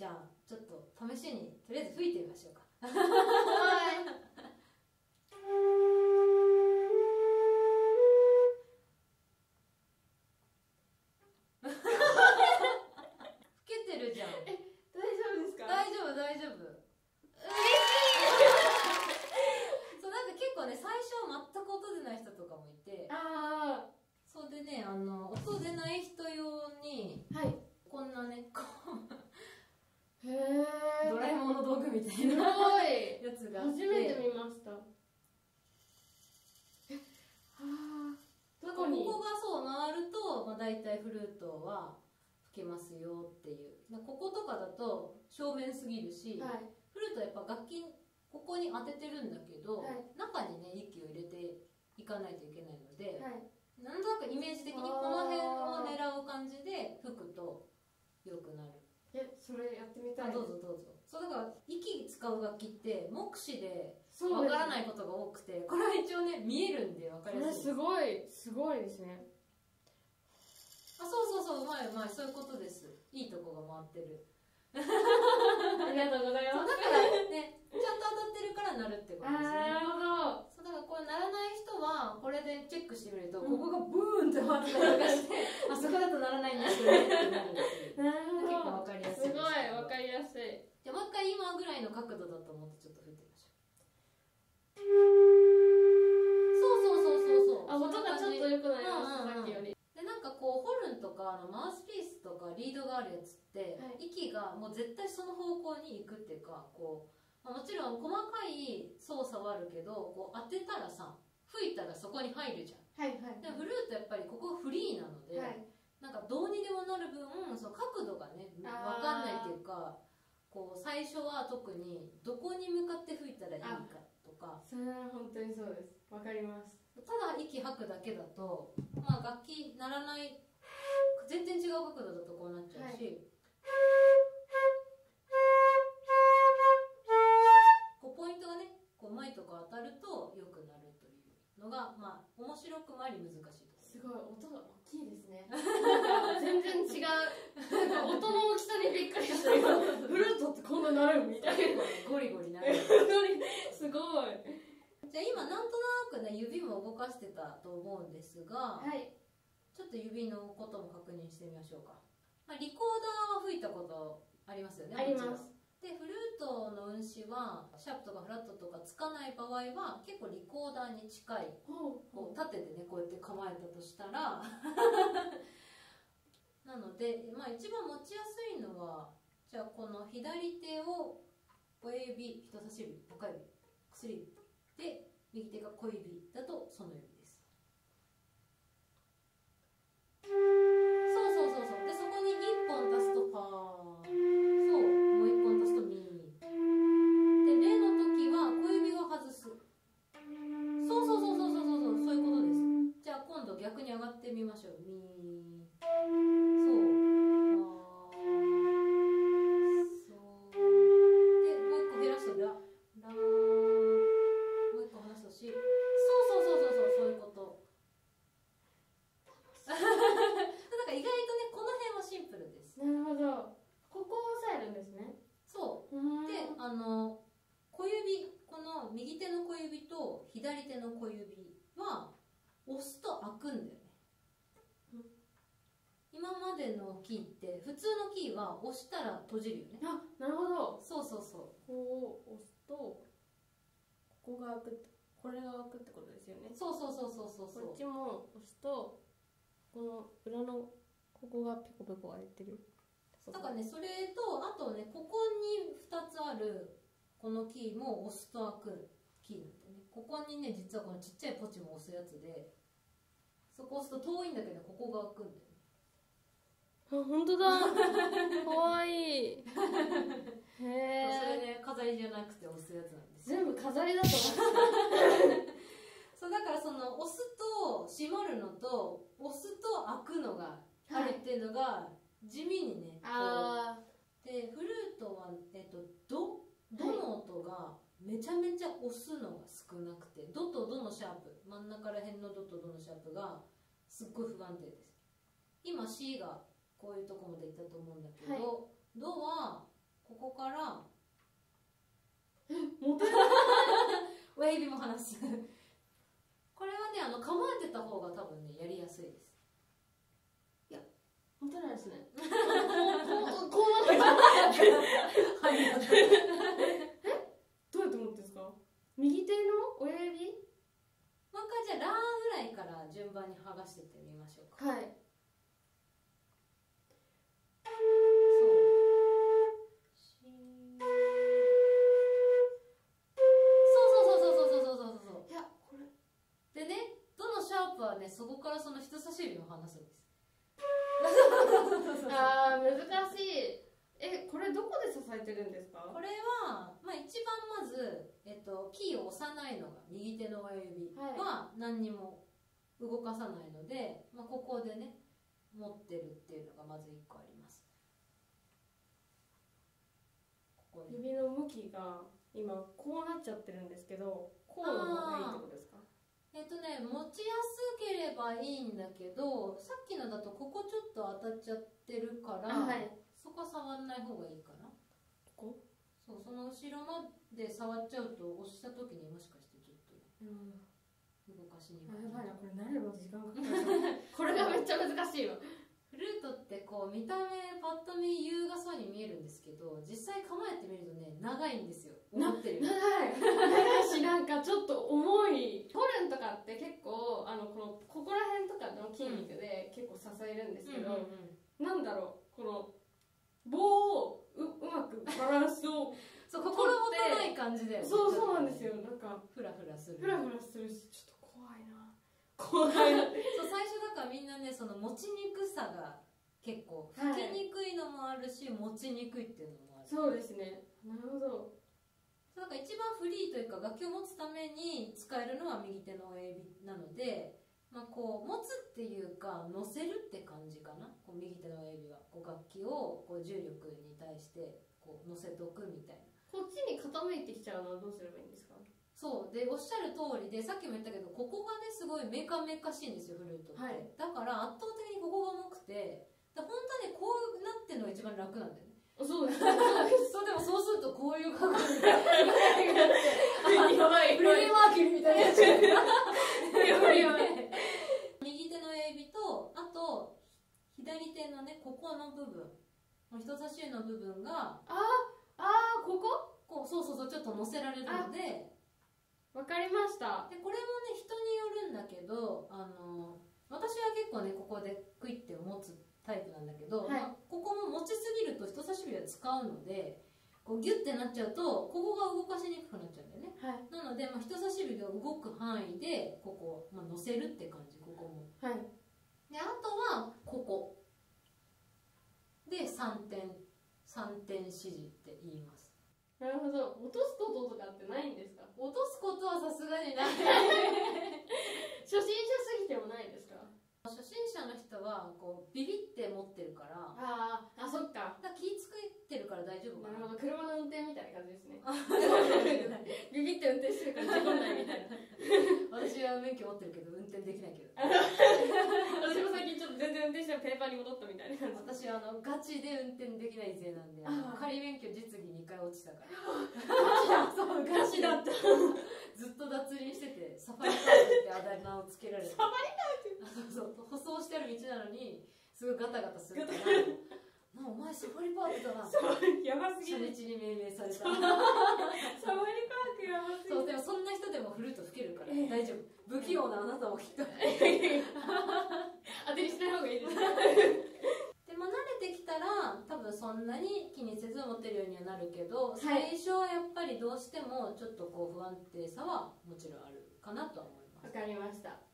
じゃあちょっと試しにとりあえず吹いてみましょうか。いすごい。なやつが初めて見ました。えはあどこにここがそう回ると、まあ、大体フルートは吹けますよっていう。でこことかだと正面すぎるし、はい。フルートはやっぱ楽器ここに当ててるんだけど、はい。中にね息を入れていかないといけないので、はい。なんとなくイメージ的にこの辺を狙う感じで吹くと良くなる。えそれやってみたあいどうぞどうぞそうだから息使う楽器って目視でわからないいことが多くてこれは一応ね見えるんでわかこりやすい。れすごいすごいですね。あそうそうそううまいうまいそういうことです。いいとこが回ってる。ありがとうございます。だからねちゃんと当たってるからなるってことですあーなねるほど。そうだからこれならない人はこれでチェックしてみると、うん。ここがブーンって回ってたりとかして あそこだとならないんですよねってなるほ結構どわかりやすいすごいわかりやすいじゃあもう一回今ぐらいの角度だと思ってちょっと吹いてみましょう。そうそうそうそうそう。あ音がちょっと良くなりましさっきより。でなんかこうホルンとかあのマウスピースとかリードがあるやつって、はい。息がもう絶対その方向に行くっていうかこう、まあもちろん細かい操作はあるけどこう当てたらさ吹いたらそこに入るじゃん。はいはい。でもフルートやっぱりここがフリーなので、はい。なんかどうにでもなる分その角度がね分かんないっていうかこう最初は特にどこに向かって吹いたらいいかとか。それは本当にそうです。わかります。ただ息吐くだけだと、まあ、楽器鳴らない全然違う角度だとこうなっちゃうし、こうポイントがねこう前とか当たると良くなるというのがまあ面白くもあり難しいすごい音が大きいですね。全然違う。音の大きさにびっくりしたななるみたいなろゴリゴリ。なるすごい。じゃあ今なんとなくね指も動かしてたと思うんですがはい。ちょっと指のことも確認してみましょうか、まあ、リコーダーは吹いたことありますよねあります。でフルートの運指はシャープとかフラットとかつかない場合は結構リコーダーに近いほう。こう立ててねこうやって構えたとしたら。なので、まあ、一番持ちやすいのはじゃあこの左手を親指人差し指中指薬指で右手が小指だとその指です。今までのキーって普通のキーは押したら閉じるよね。あなるほど。そうそうそこう押すとここが開くってこれが開くってことですよね。うそうそうそうそうそうそう。こっちも押すとこの裏のここがペコペコ開いてる。だからねそれとあとねここに2つあるこのキーも押すと開くキーなんでね。ここにね実はこのちっちゃいポチも押すやつでそこ押すと遠いんだけどここが開くんだよねあ本当だ。かわいい。へそれえね飾りじゃなくて押すやつなんですよ。全部飾りだと思ってそうだからその押すと閉まるのと押すと開くのがあるっていうのが地味にね、あこうでフルートは、えっと、ドドの音がめちゃめちゃ押すのが少なくてドとドのシャープ真ん中ら辺のドとドのシャープがすっごい不安定です。今 C がこういうとこまでいったと思うんだけど、はい。ドはここから モテる。親指も離すてるんですか？これは、まあ、一番まず、えっと、キーを押さないのが右手の親指は何にも動かさないので、まあ、ここでね持ってるっていうのがまず1個あります。ここね指の向きが今こうなっちゃってるんですけどこうの方がいいってことですか？えっとね持ちやすければいいんだけどさっきのだとここちょっと当たっちゃってるから、はい。そこは触んない方がいいかなこ？そうその後ろまで触っちゃうと押した時にもしかしてちょっとうん。動かしにくい。あやばいなこれ慣れるまで時間かかる これがめっちゃ難しいわ。フルートってこう見た目パッと見優雅そうに見えるんですけど実際構えてみるとね長いんですよ。思ってるよ長い。長いしなんかちょっと重い。ホルンとかって結構あのこのここら辺とかの筋肉で結構支えるんですけど、うんうんうん。なんだろうこの棒をくバランスをそう心もとない感じでそうそうなんですよ。なんかフラフラする。フラフラするしちょっと怖いな。怖いな。そう最初だからみんなねその持ちにくさが結構はい吹きにくいのもあるし、持ちにくいっていうのもある。そうですね。なるほど。なんか一番フリーというか楽器を持つために使えるのは右手の親指なので、まあ、こう持つっていうか乗せるって感じかな。こう右手の親指はこう楽器をこう重力に対してこう乗せておくみたいな。こっちに傾いてきちゃうのはどうすればいいんですか？そう。でおっしゃる通りでさっきも言ったけどここがねすごいメカメカしいんですよフルートって、はい。だから圧倒的にここが重くてだ本当はねこうなってるのが一番楽なんだよね。あそう。で すそうでもそうするとこういう角度に なってやばいフレディ・マーキュリーみたいになっちゃうやばいやばい右手の親指とあと左手のねここの部分人差し指の部分があーここ？こうそうそうそうちょっと乗せられるので。わかりました。でこれもね人によるんだけどあの私は結構ねここでクイッて持つタイプなんだけど、はい。まあここも持ちすぎると人差し指は使うのでこうギュッてなっちゃうとここが動かしにくくなっちゃうんだよね。はい。なので、まあ、人差し指が動く範囲でここ、まあ、乗せるって感じここも。はい。であとはここで3点3点指示って言います。なるほど。落とすこととかってないんですか？落とすことはさすがにない。初心者すぎてもないですか？初心者の人はこうビビって持ってるから。あああそっか。だ気使ってるから大丈夫かな。なるほど。車の運転みたいな感じですね。あ ビビって運転してるから事故んないみたいな。私は免許持ってるけど運転できないけど。私も最近ちょっと全然運転してもペー私はあのガチで運転できない勢なんで仮免許実技2回落ちたから。そうガチだった。ずっと脱輪しててサファリパークってあだ名をつけられて。サフそうそう。舗装してある道なのにすごいガタガタするからなお前サファリパークだな。ってやばすぎ初る日に命名されたサファリパークやばすぎるそうでもそんな人でもフルート吹けるから大丈夫不器用なあなたもきっと当てにしない方がいいですでも慣れてきたら多分そんなに気にせず持てるようにはなるけど、い。最初はやっぱりどうしてもちょっとこう不安定さはもちろんあるかなとは思います。わかりました